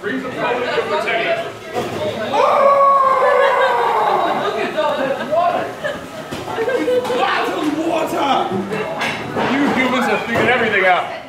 Bring the all to protect Lots of water! You humans have figured everything out.